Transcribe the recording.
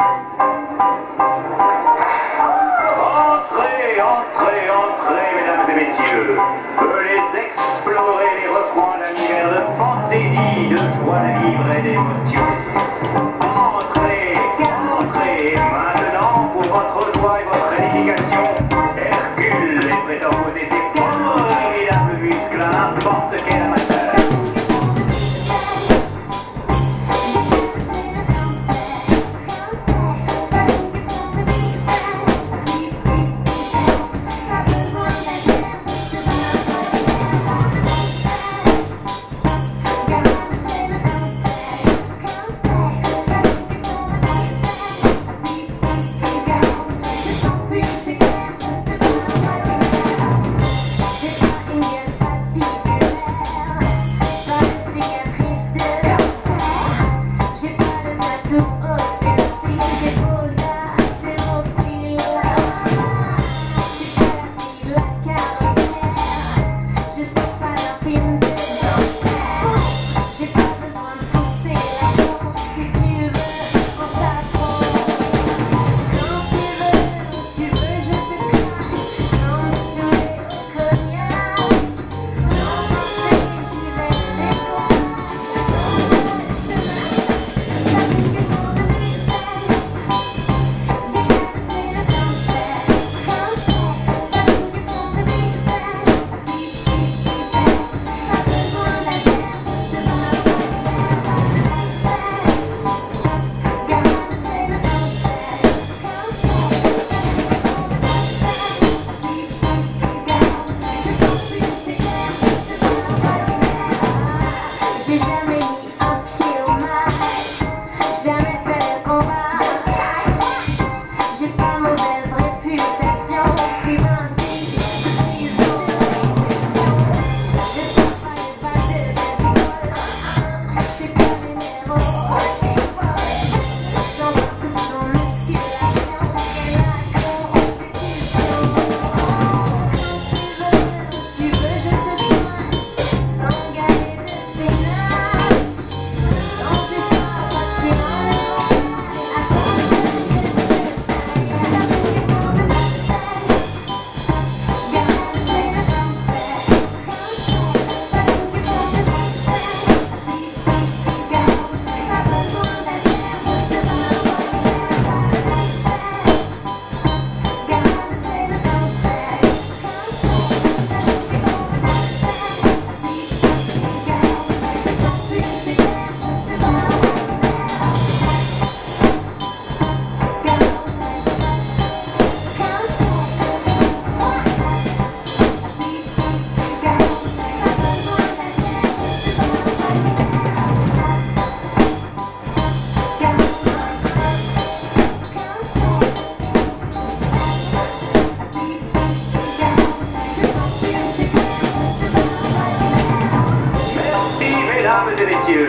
Entrez, entrez, entrez, mesdames et messieurs. Venez explorer les recoins d'un hiver de fantaisie, de joie à vivre et d'émotion. messieurs,